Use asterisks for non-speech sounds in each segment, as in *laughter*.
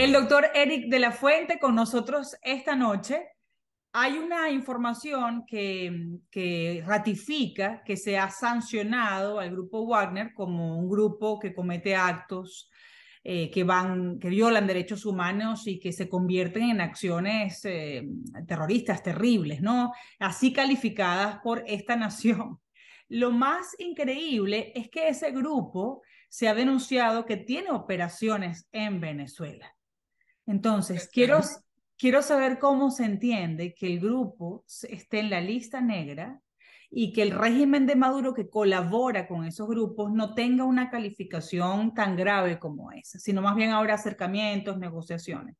El doctor Eric de la Fuente con nosotros esta noche. Hay una información que, ratifica que se ha sancionado al grupo Wagner como un grupo que comete actos eh, que van, que violan derechos humanos y que se convierten en acciones eh, terroristas terribles, ¿no? Así calificadas por esta nación. Lo más increíble es que ese grupo se ha denunciado que tiene operaciones en Venezuela. Entonces, quiero, quiero saber cómo se entiende que el grupo esté en la lista negra y que el régimen de Maduro que colabora con esos grupos no tenga una calificación tan grave como esa, sino más bien ahora acercamientos, negociaciones.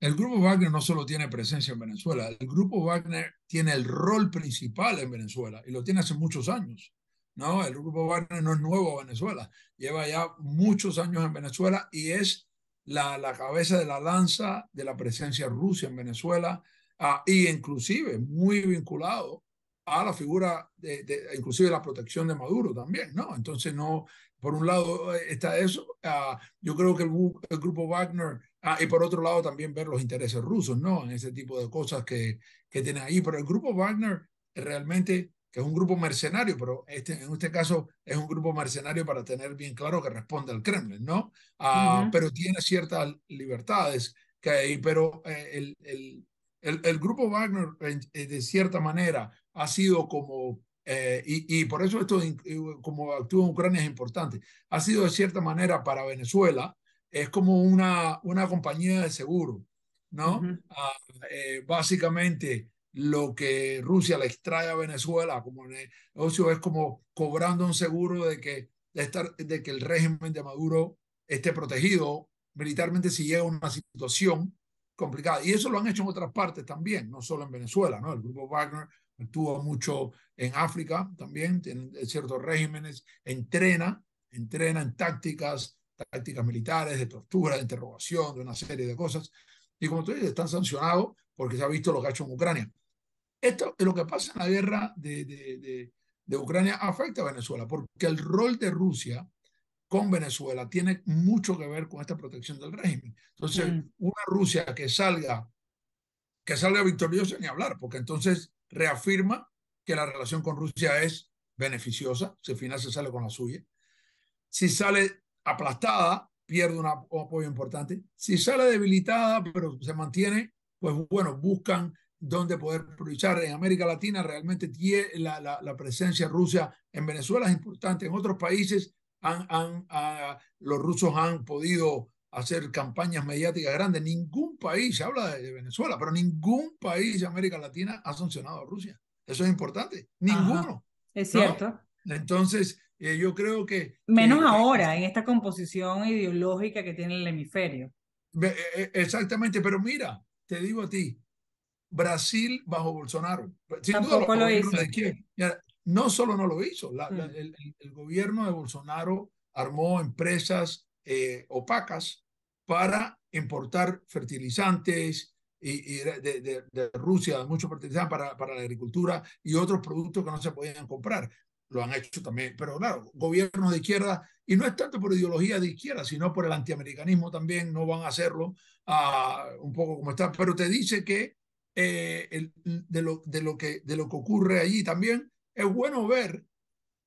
El grupo Wagner no solo tiene presencia en Venezuela, el grupo Wagner tiene el rol principal en Venezuela y lo tiene hace muchos años. No, el grupo Wagner no es nuevo a Venezuela, lleva ya muchos años en Venezuela y es la, la cabeza de la lanza de la presencia rusa en Venezuela uh, y inclusive muy vinculado a la figura, de, inclusive la protección de Maduro también, ¿no? Entonces, no, por un lado eh, está eso, uh, yo creo que el, grupo Wagner, uh, y por otro lado también ver los intereses rusos, ¿no? En ese tipo de cosas que, que tienen ahí, pero el grupo Wagner realmente que es un grupo mercenario, pero este, en este caso es un grupo mercenario para tener bien claro que responde al Kremlin, ¿no? Uh, uh -huh. Pero tiene ciertas libertades que hay, pero eh, el, el, el, el, grupo Wagner, eh, de cierta manera, ha sido como, eh, y, y, por eso esto, como actúa en Ucrania, es importante, ha sido de cierta manera para Venezuela, es como una, una compañía de seguro, ¿no? Uh -huh. uh, básicamente, lo que Rusia le extrae a Venezuela como negocio es como cobrando un seguro de que, de, estar, de que el régimen de Maduro esté protegido militarmente si llega a una situación complicada. Y eso lo han hecho en otras partes también, no solo en Venezuela. ¿no? El grupo Wagner actúa mucho en África también, en ciertos regímenes, entrena, entrena en tácticas, tácticas militares, de tortura, de interrogación, de una serie de cosas. Y como tú dices, están sancionados porque se ha visto lo que ha hecho en Ucrania. Esto es lo que pasa en la guerra de, de, de, de, Ucrania afecta a Venezuela, porque el rol de Rusia con Venezuela tiene mucho que ver con esta protección del régimen. Entonces, mm. una Rusia que salga, que salga victoriosa ni hablar, porque entonces reafirma que la relación con Rusia es beneficiosa, si al final se sale con la suya. Si sale aplastada, pierde un apoyo importante. Si sale debilitada, pero se mantiene, pues bueno, buscan donde poder aprovechar. En América Latina realmente tiene la, la, la, presencia rusa en Venezuela es importante. En otros países han, han, los rusos han podido hacer campañas mediáticas grandes. Ningún país, se habla de, de, Venezuela, pero ningún país de América Latina ha sancionado a Rusia. Eso es importante. Ninguno. Ajá, es cierto. ¿no? Entonces, eh, yo creo que... Menos que, ahora, en esta composición ideológica que tiene el hemisferio. Eh, exactamente, pero mira, te digo a ti, Brasil bajo Bolsonaro. Sin Tampoco duda, lo hizo. no solo no lo hizo, la, Mm. la, el, el, gobierno de Bolsonaro armó empresas eh, opacas para importar fertilizantes y, y de, de, de, Rusia, muchos fertilizantes para, para la agricultura y otros productos que no se podían comprar. Lo han hecho también, pero claro, gobiernos de izquierda, y no es tanto por ideología de izquierda, sino por el antiamericanismo también, no van a hacerlo uh, un poco como está, pero te dice que eh, el, de, lo, de, lo que, de lo que ocurre allí también, es bueno ver,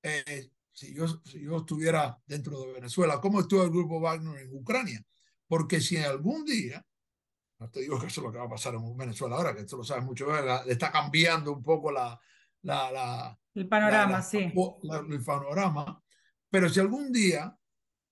eh, si, yo, si yo estuviera dentro de Venezuela, cómo estuvo el grupo Wagner en Ucrania. Porque si algún día, no te digo que eso es lo que va a pasar en Venezuela ahora, que esto lo sabes mucho, le está cambiando un poco la... la, la el panorama, la, sí. el panorama, pero si algún día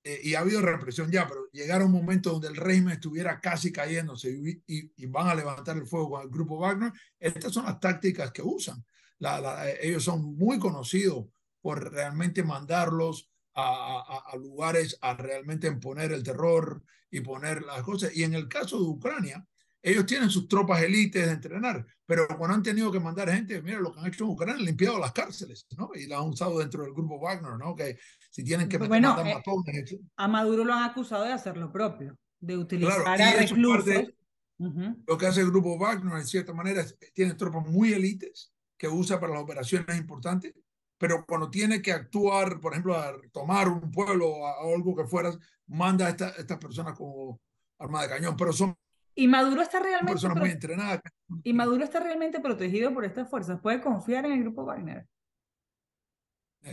eh, y ha habido represión ya, pero llegar un momento donde el régimen estuviera casi cayéndose y, y, van a levantar el fuego con el grupo Wagner, estas son las tácticas que usan. La, ellos son muy conocidos por realmente mandarlos a, a, a, lugares a realmente imponer el terror y poner las cosas. Y en el caso de Ucrania, ellos tienen sus tropas élites de entrenar, pero cuando han tenido que mandar gente, mira lo que han hecho en Ucrania, han limpiado las cárceles, ¿no? Y las han usado dentro del grupo Wagner, ¿no? Que si tienen que meter bueno, eh, matones, a Maduro lo han acusado de hacer lo propio, de utilizar claro, a reclusos. Parte, uh -huh. Lo que hace el grupo Wagner, en cierta manera, es, tiene tropas muy élites que usa para las operaciones importantes, pero cuando tiene que actuar, por ejemplo, a tomar un pueblo o algo que fuera, manda a esta, estas personas como armas de cañón, pero son y Maduro está realmente personas muy entrenadas. Y Maduro está realmente protegido por estas fuerzas. ¿Puede confiar en el grupo Wagner?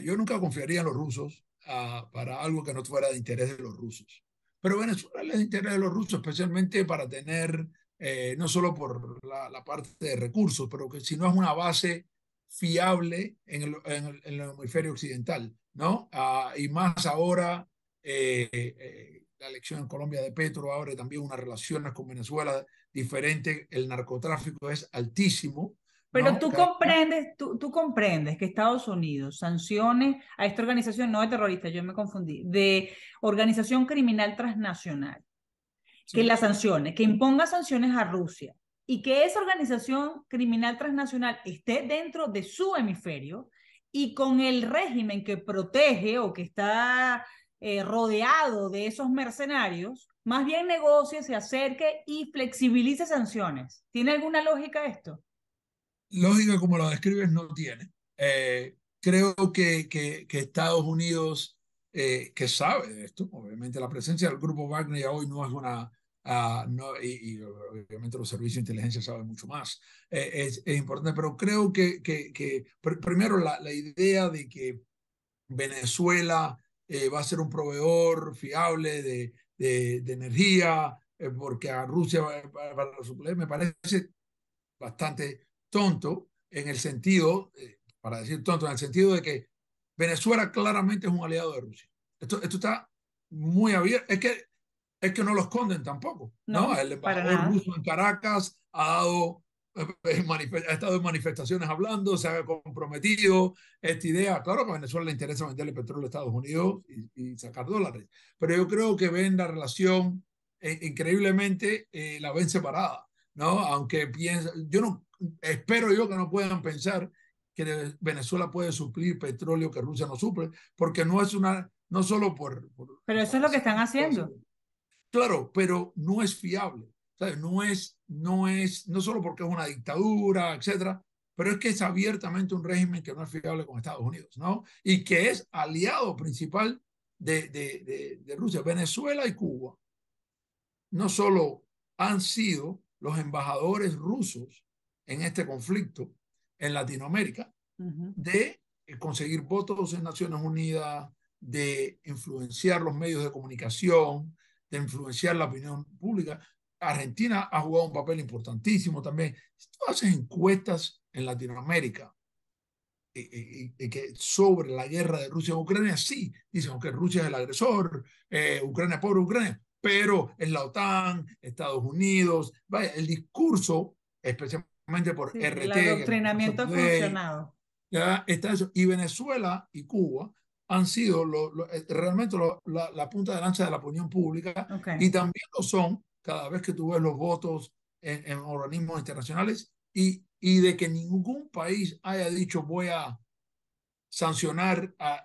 Yo nunca confiaría en los rusos uh, para algo que no fuera de interés de los rusos. Pero Venezuela es de interés de los rusos, especialmente para tener, eh, no solo por la, la, parte de recursos, pero que si no es una base fiable en el, en el, en el hemisferio occidental, ¿no? Uh, y más ahora, eh, eh, la elección en Colombia de Petro abre también unas relaciones con Venezuela diferentes, el narcotráfico es altísimo, pero ¿no? tú comprendes, tú, tú, comprendes que Estados Unidos sancione a esta organización, no de terrorista, yo me confundí, de organización criminal transnacional, sí. que la sancione, que imponga sanciones a Rusia y que esa organización criminal transnacional esté dentro de su hemisferio y con el régimen que protege o que está eh, rodeado de esos mercenarios, más bien negocie, se acerque y flexibilice sanciones. ¿Tiene alguna lógica esto? lógica como lo describes no tiene. Eh, creo que, que, Estados Unidos, eh, que sabe de esto, obviamente la presencia del grupo Wagner ya hoy no es una... No, y, obviamente los servicios de inteligencia saben mucho más. Eh, es, es, importante, pero creo que, que, que pr primero la, la, idea de que Venezuela eh, va a ser un proveedor fiable de, de, de energía, eh, porque a Rusia para, para suplir, me parece bastante tonto en el sentido, eh, para decir tonto, en el sentido de que Venezuela claramente es un aliado de Rusia. Esto, esto está muy abierto. Es que, es que no lo esconden tampoco. No, ¿no? El embajador ruso en Caracas ha dado eh, ha estado en manifestaciones hablando, se ha comprometido esta idea. Claro que a Venezuela le interesa venderle petróleo a Estados Unidos y, y sacar dólares, pero yo creo que ven la relación eh, increíblemente, eh, la ven separada, ¿no? Aunque piensa, yo no, espero yo que no puedan pensar que Venezuela puede suplir petróleo que Rusia no suple, porque no es una, no solo por... por pero eso es lo que están haciendo. Claro, pero no es fiable. ¿Sabes? No es, no es, no solo porque es una dictadura, etcétera, pero es que es abiertamente un régimen que no es fiable con Estados Unidos, ¿no? Y que es aliado principal de, de, de, de Rusia. Venezuela y Cuba no solo han sido los embajadores rusos en este conflicto en Latinoamérica, uh -huh. de conseguir votos en Naciones Unidas, de influenciar los medios de comunicación, de influenciar la opinión pública. Argentina ha jugado un papel importantísimo también. Si tú haces encuestas en Latinoamérica y, y, y, que sobre la guerra de Rusia en Ucrania, sí, dicen que Rusia es el agresor, eh, Ucrania pobre Ucrania, pero es la OTAN, Estados Unidos, vaya, el discurso, especialmente por sí, RT. El adoctrinamiento ha funcionado. Ya está eso. Y Venezuela y Cuba han sido lo, lo, eh, realmente lo, la, la, punta de lanza de la opinión pública okay. y también lo son cada vez que tú ves los votos en, en organismos internacionales y, y, de que ningún país haya dicho voy a sancionar a,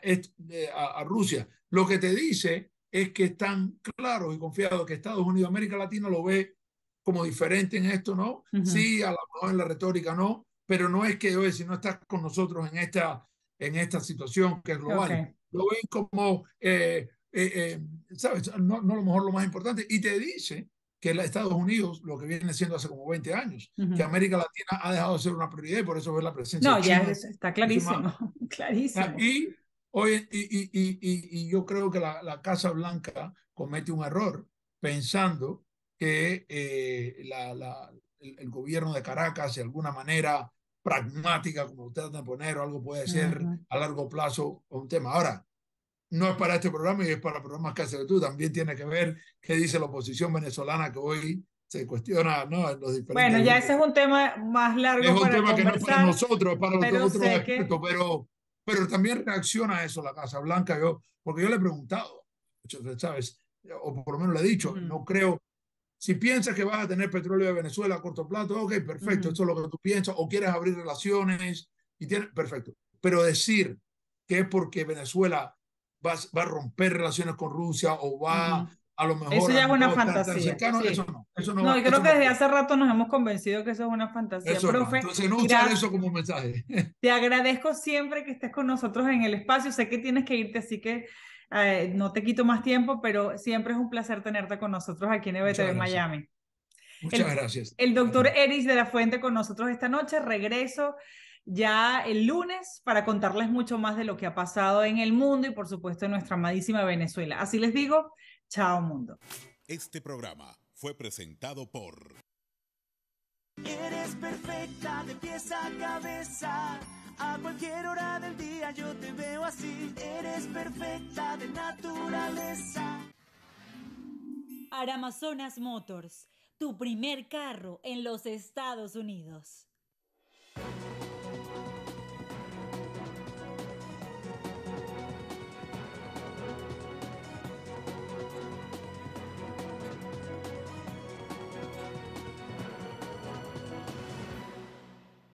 a, a Rusia. Lo que te dice es que están claros y confiados que Estados Unidos, América Latina lo ve como diferente en esto, ¿no? Uh -huh. Sí, a lo mejor en la retórica no, pero no es que, oye, si no estás con nosotros en esta, en esta situación que es global, okay. lo ven como, eh, eh, eh, ¿sabes? No, no a lo mejor lo más importante, y te dice que la Estados Unidos, lo que viene siendo hace como 20 años, uh -huh. que América Latina ha dejado de ser una prioridad y por eso ve la presencia No, de ya China, está clarísimo, *laughs* clarísimo. Y, oye, y, y, y, y, yo creo que la, la Casa Blanca comete un error pensando que eh, la, la, el, el, gobierno de Caracas, de alguna manera pragmática, como ustedes de poner, o algo puede ser uh -huh. a largo plazo un tema. Ahora, no es para este programa y es para programas que haces tú, también tiene que ver qué dice la oposición venezolana que hoy se cuestiona ¿no? en los diferentes Bueno, ya ese es un tema más largo. Es un para tema conversar, que no es para nosotros, es para pero otros expertos, que... pero, pero también reacciona a eso la Casa Blanca, yo, porque yo le he preguntado, ¿sabes? O por lo menos le he dicho, -huh. no creo si piensas que vas a tener petróleo de Venezuela a corto plazo, ok, perfecto, -huh. eso es lo que tú piensas, o quieres abrir relaciones, y tienes, perfecto. Pero decir que es porque Venezuela va, va a romper relaciones con Rusia o va uh -huh. a lo mejor... Eso ya es una fantasía. Cercano, sí. Eso no. Eso no, no va, yo creo que desde hace rato nos hemos convencido que eso es una fantasía. Eso Profe. Entonces no usar eso como mensaje. *laughs* Te agradezco siempre que estés con nosotros en el espacio. Sé que tienes que irte, así que Eh, no te quito más tiempo, pero siempre es un placer tenerte con nosotros aquí en EBTV Miami. Muchas gracias. El doctor Eris de la Fuente con nosotros esta noche. Regreso ya el lunes para contarles mucho más de lo que ha pasado en el mundo y por supuesto en nuestra amadísima Venezuela. Así les digo, chao mundo. Este programa fue presentado por... Eres perfecta de pies a cabeza. A cualquier hora del día yo te veo así. Eres perfecta de naturaleza. Aramazonas Motors, tu primer carro en los Estados Unidos.